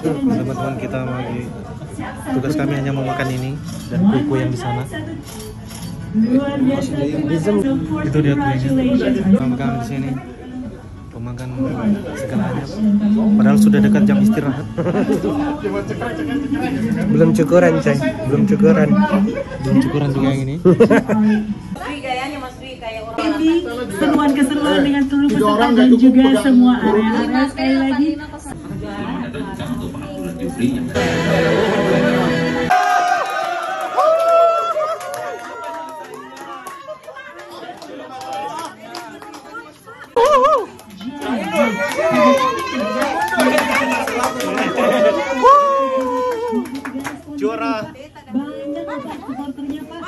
teman-teman kita lagi tugas kami hanya memakan ini dan kue-kue yang di sana. Itu dia kuenya. Pemakan di sini pemakan segalanya padahal sudah dekat jam istirahat. Belum cukuran coy belum cukuran. Belum cukuran juga yang ini. Ini keseruan-keseruan dengan seluruh peserta dan juga semua area-area sekali lagi. Juara. Banyak Pak supporternya Pak.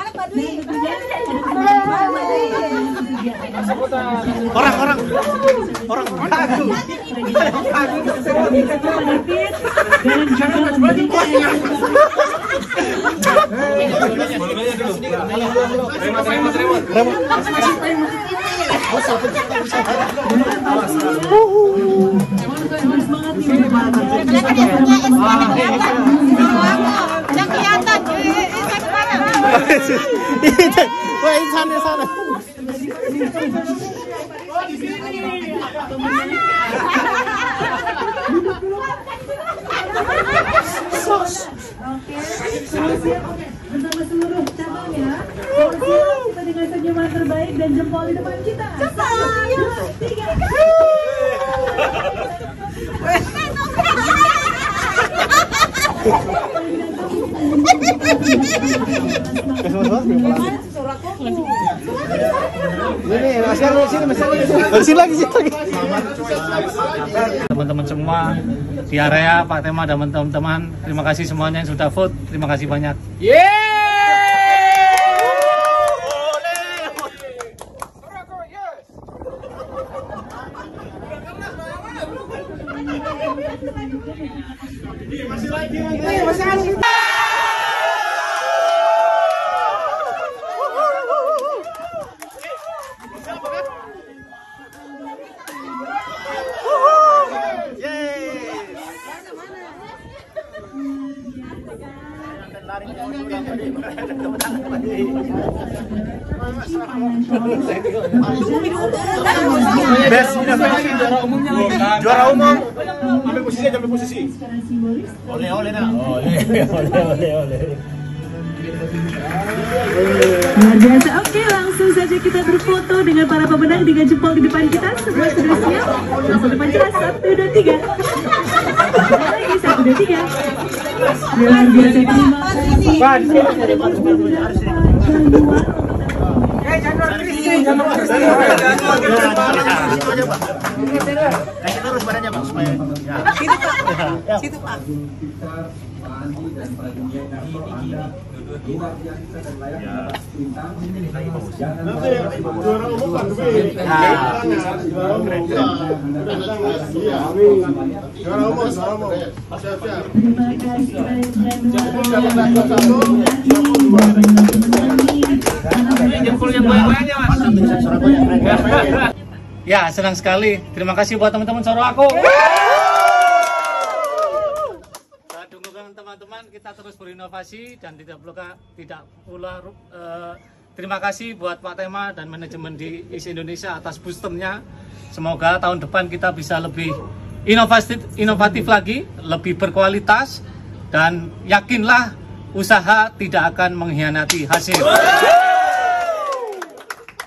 orang orang orang memberikan Wah ini sana seluruh cabang ya. Siap kita senyuman terbaik dan jempol di depan kita. Satu, dua, tiga. teman-teman semua di area Pak Tema dan teman-teman terima kasih semuanya yang sudah vote. Terima kasih banyak Iya, masih lagi, masih lagi. Best juara umum Ambil posisi ambil posisi. Secara simbolis oleh oleh nak Luar biasa. Oke, langsung saja kita berfoto dengan para pemenang dengan jempol di depan kita. Semua sudah siap. Langsung depan kita. Satu, dua, tiga. Dua, tiga. Luar biasa. Terima kasih. Dapat dua. Ya, senang sekali. Terima kasih buat teman-teman Soro aku. teman-teman kita terus berinovasi dan tidak pula tidak pula uh, terima kasih buat Pak Tema dan manajemen di Is Indonesia atas boosternya. Semoga tahun depan kita bisa lebih inovatif inovatif lagi, lebih berkualitas dan yakinlah usaha tidak akan mengkhianati hasil.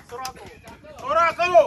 suraku